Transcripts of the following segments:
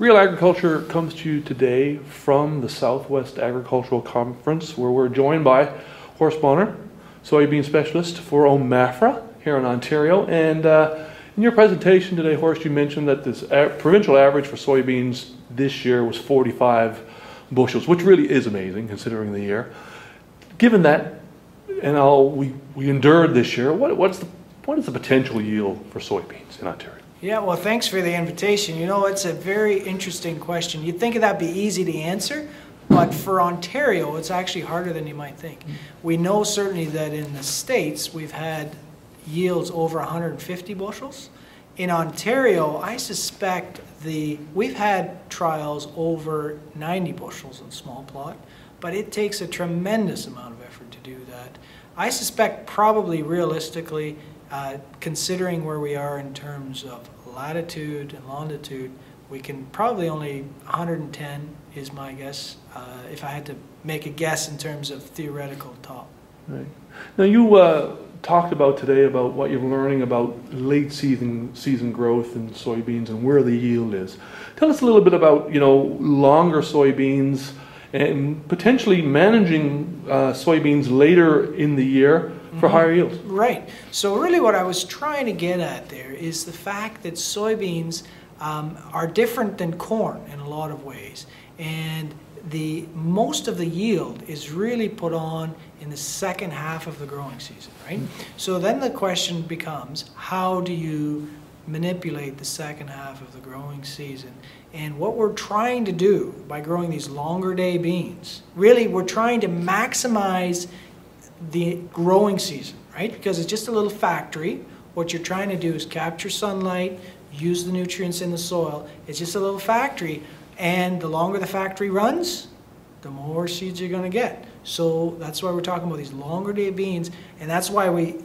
Real Agriculture comes to you today from the Southwest Agricultural Conference, where we're joined by Horst Bohner, soybean specialist for OMAFRA here in Ontario. And uh, in your presentation today, Horst, you mentioned that this provincial average for soybeans this year was 45 bushels, which really is amazing considering the year. Given that, and all we, we endured this year, what, what's the, what is the potential yield for soybeans in Ontario? Yeah, well, thanks for the invitation. You know, it's a very interesting question. You'd think that'd be easy to answer, but for Ontario, it's actually harder than you might think. We know certainly that in the States, we've had yields over 150 bushels. In Ontario, I suspect the we've had trials over 90 bushels in small plot, but it takes a tremendous amount of effort to do that. I suspect probably realistically uh, considering where we are in terms of latitude and longitude, we can probably only 110 is my guess, uh, if I had to make a guess in terms of theoretical talk. Right. Now you uh, talked about today about what you're learning about late season season growth in soybeans and where the yield is. Tell us a little bit about you know longer soybeans and potentially managing uh, soybeans later in the year for mm-hmm. higher yields. Right. So really what I was trying to get at there is the fact that soybeans um, are different than corn in a lot of ways. And the most of the yield is really put on in the second half of the growing season, right? Mm -hmm. So then the question becomes, how do you manipulate the second half of the growing season? And what we're trying to do by growing these longer day beans, really we're trying to maximize the growing season, right? Because it's just a little factory. What you're trying to do is capture sunlight, use the nutrients in the soil. It's just a little factory. And the longer the factory runs, the more seeds you're going to get. So that's why we're talking about these longer day beans. And that's why we,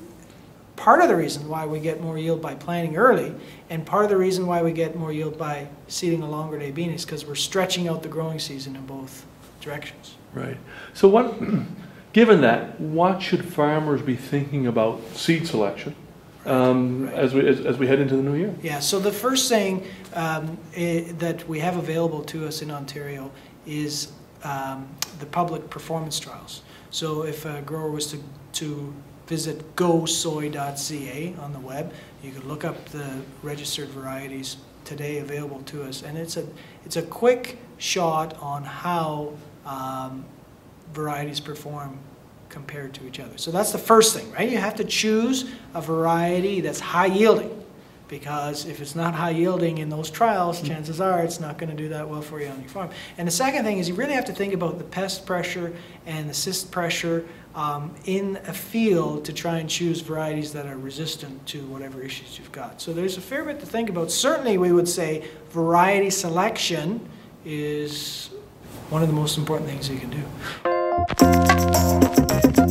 part of the reason why we get more yield by planting early, and part of the reason why we get more yield by seeding a longer day bean is because we're stretching out the growing season in both directions. Right. So what Given that, what should farmers be thinking about seed selection um, right. as, we, as, as, we head into the new year? Yeah, so the first thing um, it, that we have available to us in Ontario is um, the public performance trials. So if a grower was to, to visit gosoy.ca on the web, you can look up the registered varieties today available to us, and it's a, it's a quick shot on how um, varieties perform compared to each other. So that's the first thing, right? You have to choose a variety that's high yielding because if it's not high yielding in those trials, hmm. chances are it's not going to do that well for you on your farm. And the second thing is you really have to think about the pest pressure and the cyst pressure um, in a field to try and choose varieties that are resistant to whatever issues you've got. So there's a fair bit to think about. Certainly we would say variety selection is one of the most important things you can do. Thank you.